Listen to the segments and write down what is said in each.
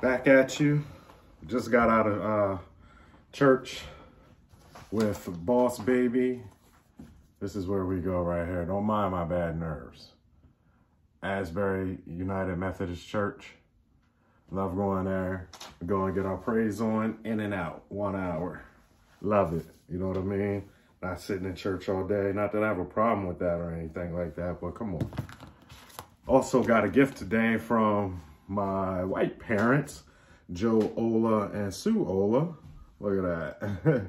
back at you. Just got out of uh, church with Boss Baby. This is where we go right here. Don't mind my bad nerves. Asbury United Methodist Church. Love going there. Go and get our praise on. In and out. One hour. Love it. You know what I mean? Not sitting in church all day. Not that I have a problem with that or anything like that, but come on. Also got a gift today from my white parents, Joe Ola and Sue Ola. Look at that.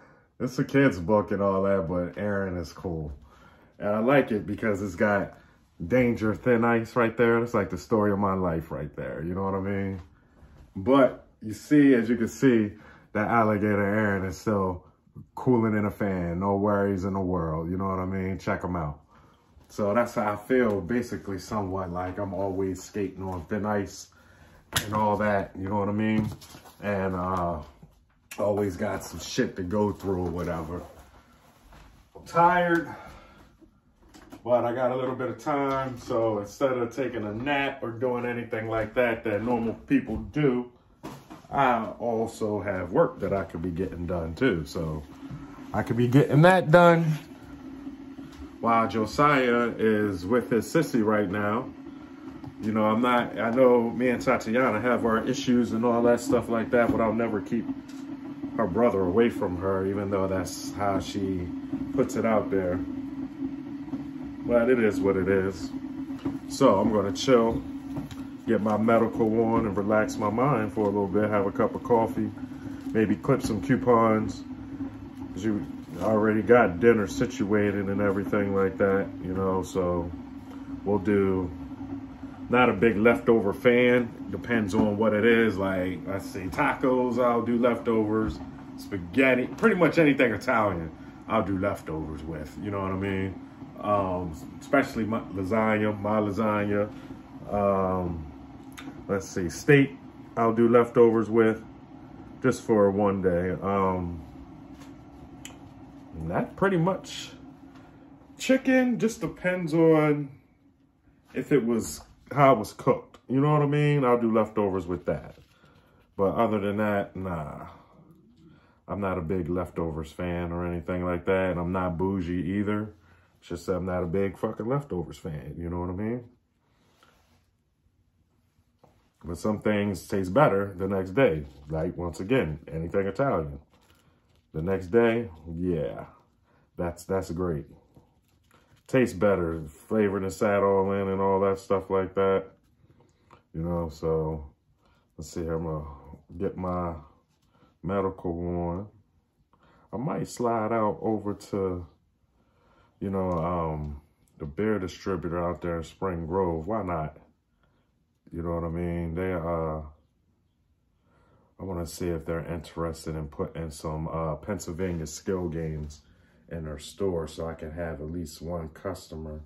it's a kid's book and all that, but Aaron is cool. And I like it because it's got danger, thin ice right there. It's like the story of my life right there. You know what I mean? But you see, as you can see, that alligator Aaron is still cooling in a fan. No worries in the world. You know what I mean? Check them out. So that's how I feel, basically, somewhat like I'm always skating on thin ice and all that, you know what I mean? And uh, always got some shit to go through or whatever. I'm tired, but I got a little bit of time. So instead of taking a nap or doing anything like that that normal people do, I also have work that I could be getting done too. So I could be getting that done while Josiah is with his sissy right now. You know, I'm not, I know me and Tatiana have our issues and all that stuff like that, but I'll never keep her brother away from her, even though that's how she puts it out there. But it is what it is. So I'm to chill, get my medical on and relax my mind for a little bit, have a cup of coffee, maybe clip some coupons. You already got dinner situated and everything like that, you know, so we'll do not a big leftover fan. Depends on what it is. Like, let's see, tacos, I'll do leftovers. Spaghetti, pretty much anything Italian, I'll do leftovers with. You know what I mean? Um, especially my lasagna, my lasagna. Um, let's see, steak, I'll do leftovers with just for one day. Um, that pretty much. Chicken just depends on if it was how it was cooked. You know what I mean? I'll do leftovers with that. But other than that, nah. I'm not a big leftovers fan or anything like that. I'm not bougie either. It's just I'm not a big fucking leftovers fan. You know what I mean? But some things taste better the next day. Like, once again, anything Italian. The next day, yeah, that's that's great tastes better, flavored and sat all in and all that stuff like that. You know, so let's see, I'm gonna get my medical on. I might slide out over to, you know, um, the beer distributor out there in Spring Grove. Why not? You know what I mean? They, uh, I want to see if they're interested in putting some uh, Pennsylvania skill games in their store so I can have at least one customer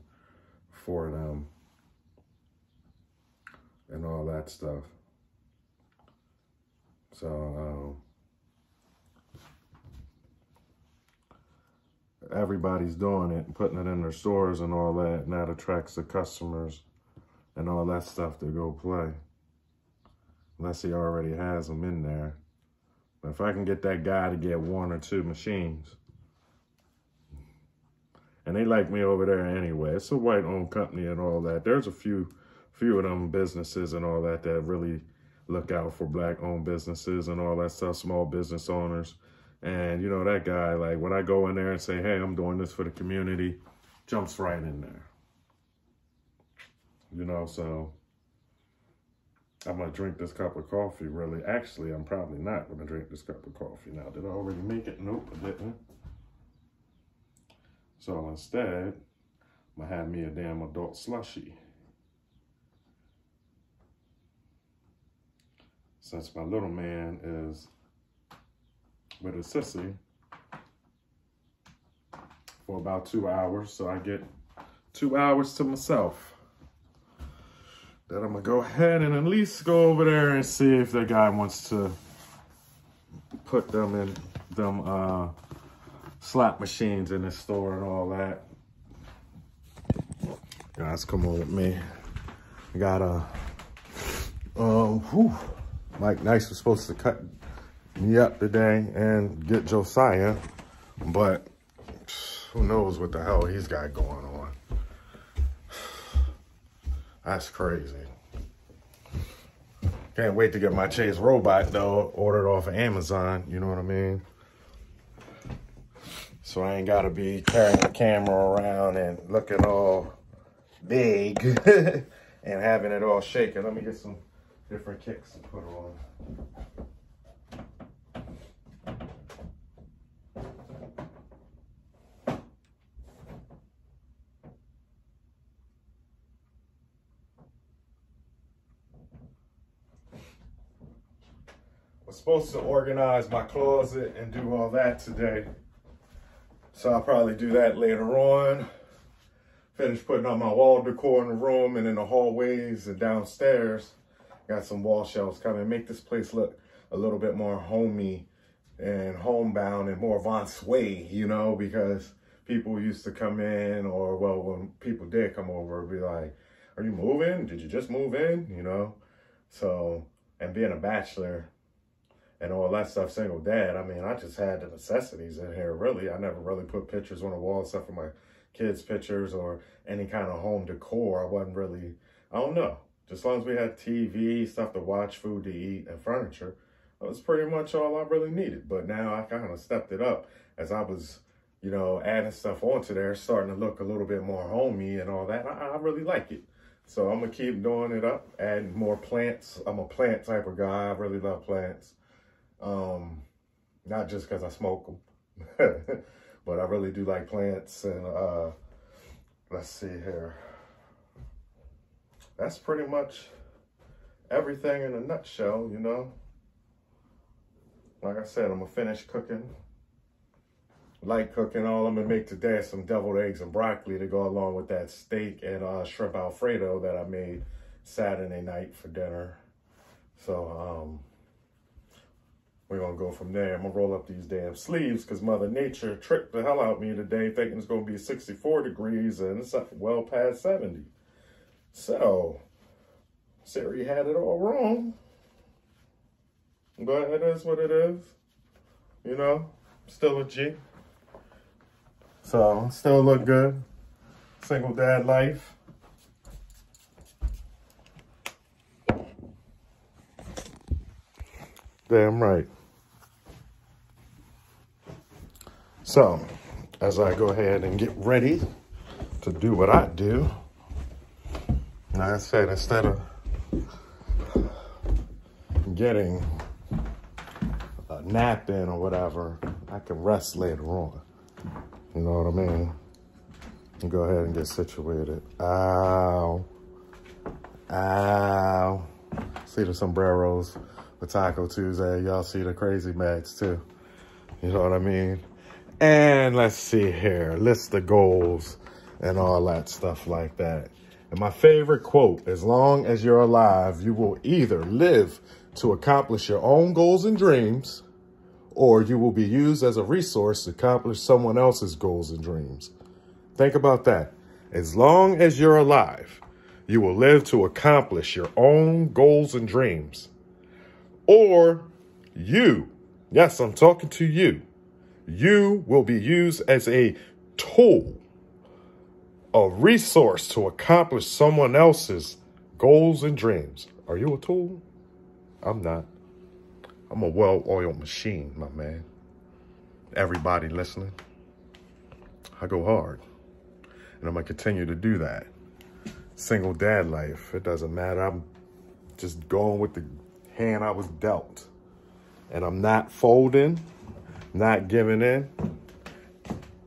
for them and all that stuff. So, um, everybody's doing it and putting it in their stores and all that, and that attracts the customers and all that stuff to go play. Unless he already has them in there. But if I can get that guy to get one or two machines, and they like me over there anyway. It's a white-owned company and all that. There's a few, few of them businesses and all that that really look out for black-owned businesses and all that stuff, small business owners. And, you know, that guy, like, when I go in there and say, hey, I'm doing this for the community, jumps right in there. You know, so I'm to drink this cup of coffee, really. Actually, I'm probably not to drink this cup of coffee now. Did I already make it? Nope, I didn't. So instead, I'm gonna have me a damn adult slushy. Since my little man is with a sissy for about two hours, so I get two hours to myself. Then I'm gonna go ahead and at least go over there and see if the guy wants to put them in them uh, slot machines in the store and all that. Guys, come on with me. I got a, um, whew, Mike Nice was supposed to cut me up today and get Josiah, but who knows what the hell he's got going on. That's crazy. Can't wait to get my Chase robot though, ordered off of Amazon, you know what I mean? So I ain't gotta be carrying the camera around and looking all big and having it all shaking. Let me get some different kicks to put on. Supposed to organize my closet and do all that today. So I'll probably do that later on. Finish putting on my wall decor in the room and in the hallways and downstairs. Got some wall shelves coming. Make this place look a little bit more homey and homebound and more feng shui, you know, because people used to come in or, well, when people did come over, be like, are you moving? Did you just move in? You know? So, and being a bachelor, and all that stuff, single dad. I mean, I just had the necessities in here, really. I never really put pictures on the wall except for my kids' pictures or any kind of home decor. I wasn't really, I don't know. Just as long as we had TV, stuff to watch, food to eat, and furniture, that was pretty much all I really needed. But now I kind of stepped it up as I was, you know, adding stuff onto there, starting to look a little bit more homey and all that. I, I really like it. So I'm going to keep doing it up, adding more plants. I'm a plant type of guy. I really love plants. Um, not just because I smoke them, but I really do like plants. And uh, let's see here. That's pretty much everything in a nutshell, you know. Like I said, I'm gonna finish cooking. Light cooking. All I'm gonna make today is some deviled eggs and broccoli to go along with that steak and uh, shrimp alfredo that I made Saturday night for dinner. So, um, we're gonna go from there. I'm gonna roll up these damn sleeves because Mother Nature tricked the hell out of me today thinking it's gonna be 64 degrees and it's well past 70. So, Siri had it all wrong. But it is what it is. You know, still a G. So, still look good. Single dad life. Damn right. So, as I go ahead and get ready to do what I do, like I said, instead of getting a nap in or whatever, I can rest later on. You know what I mean? And go ahead and get situated. Ow. Ow. See the sombreros with Taco Tuesday. Y'all see the crazy meds too. You know what I mean? And let's see here, list the goals and all that stuff like that. And my favorite quote, as long as you're alive, you will either live to accomplish your own goals and dreams, or you will be used as a resource to accomplish someone else's goals and dreams. Think about that. As long as you're alive, you will live to accomplish your own goals and dreams. Or you, yes, I'm talking to you, you will be used as a tool, a resource to accomplish someone else's goals and dreams. Are you a tool? I'm not. I'm a well-oiled machine, my man. Everybody listening, I go hard. And I'm going to continue to do that. Single dad life, it doesn't matter. I'm just going with the hand I was dealt. And I'm not folding not giving in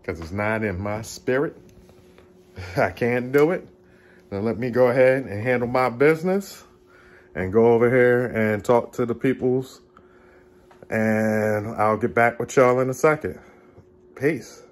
because it's not in my spirit. I can't do it. Now let me go ahead and handle my business and go over here and talk to the peoples and I'll get back with y'all in a second. Peace.